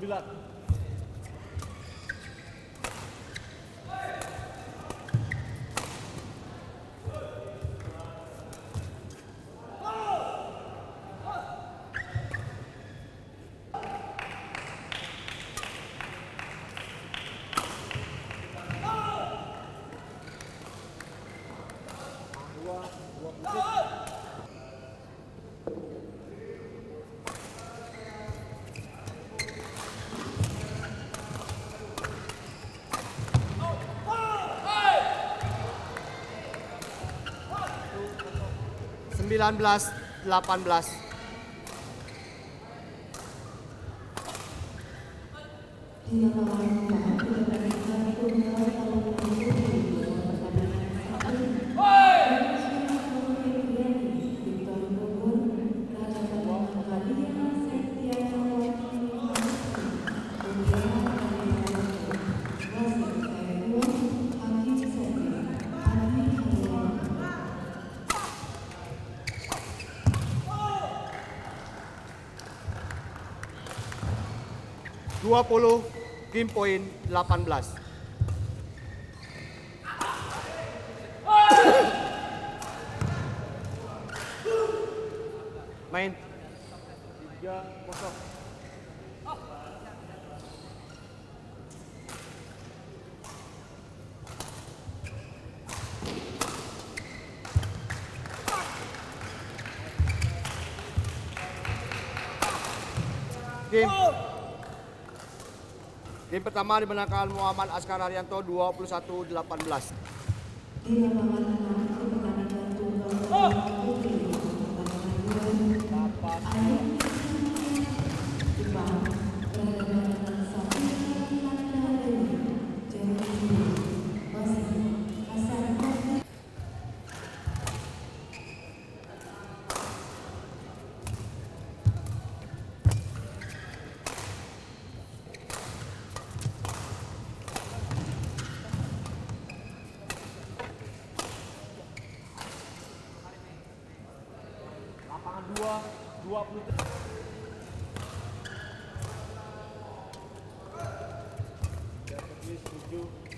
Good luck. 19 18 20 game point 18. Main. 3 kosong. Game. Oh. Game pertama dimenangkan Muhammad Askar Haryanto 21-18. Lapangan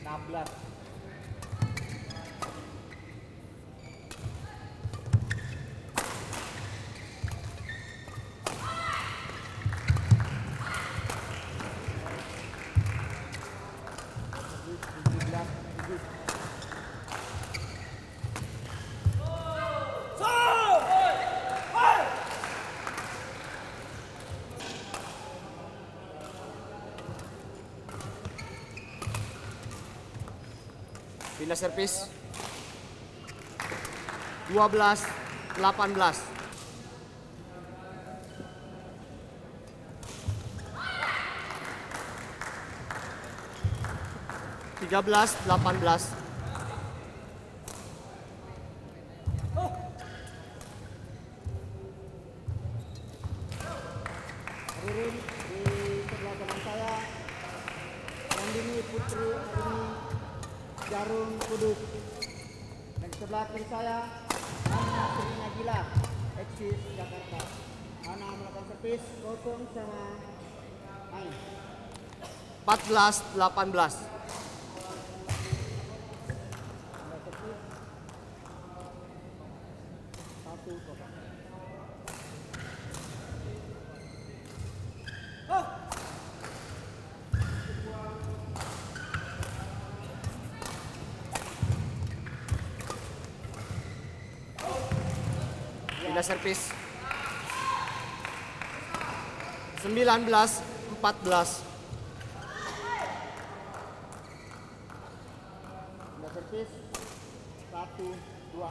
16 Pindah servis. 12 18. Tiga belas, delapan belas. Ririn di sebelah Arini Jarum Kudus dan sebelah kiri saya Ana Serina Gila Eksis Jakarta. Ana melakukan servis kosong sama main. 14 Pindah servis. 19 14. Ada servis satu dua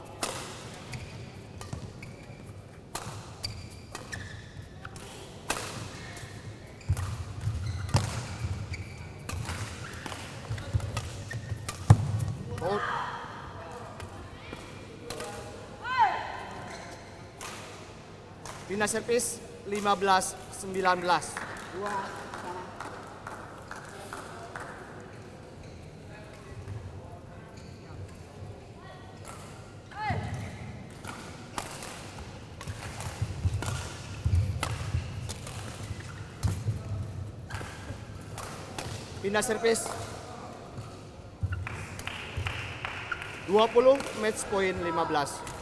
Hold. Pindah servis 15 19. dua sama Pindah servis. 20 match point 15.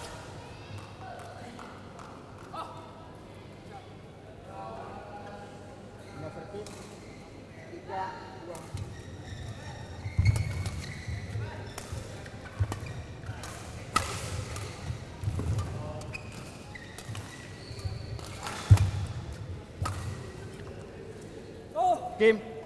Tiga, dua. Game. Empat,